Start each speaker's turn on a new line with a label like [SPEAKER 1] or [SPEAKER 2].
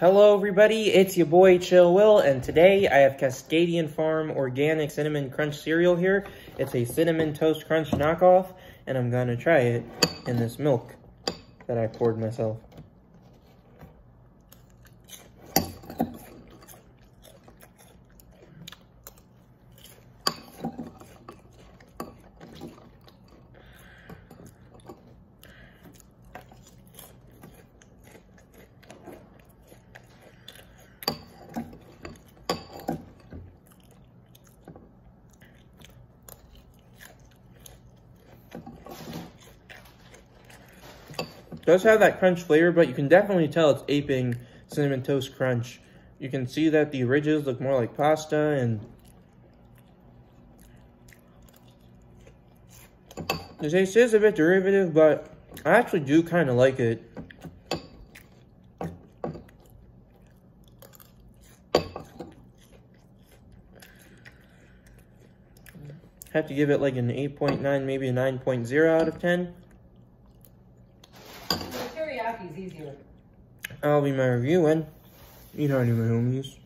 [SPEAKER 1] Hello everybody, it's your boy Chill Will, and today I have Cascadian Farm Organic Cinnamon Crunch Cereal here. It's a Cinnamon Toast Crunch knockoff, and I'm gonna try it in this milk that I poured myself. Does have that crunch flavor, but you can definitely tell it's aping Cinnamon Toast Crunch. You can see that the ridges look more like pasta and the taste is a bit derivative, but I actually do kind of like it. Have to give it like an 8.9, maybe a 9.0 out of 10
[SPEAKER 2] easier.
[SPEAKER 1] I'll be my reviewing. You know, my homies.